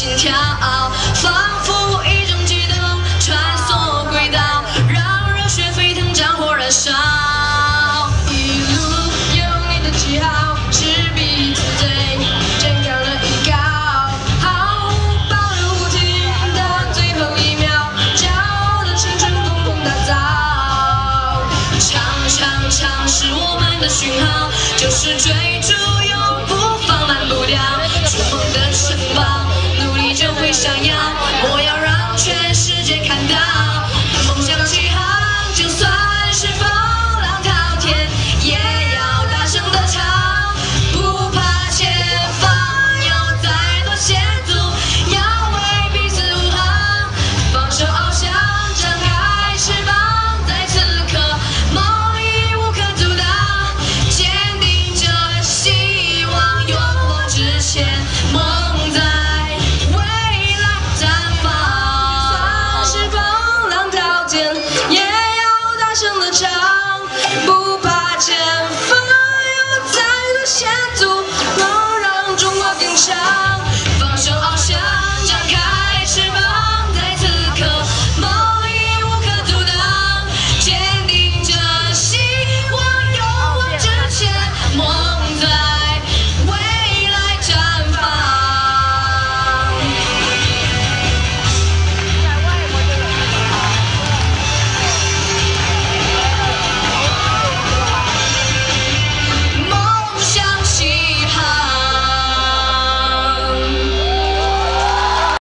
心跳，仿佛一种悸动穿梭轨道，让热血沸腾，战火燃烧。一路有你的记号，是彼此最健康的依靠。毫无保留不停的最后一秒，骄傲的青春共同打造。唱唱唱是我们的讯号，就是追逐 I got 大声的唱，不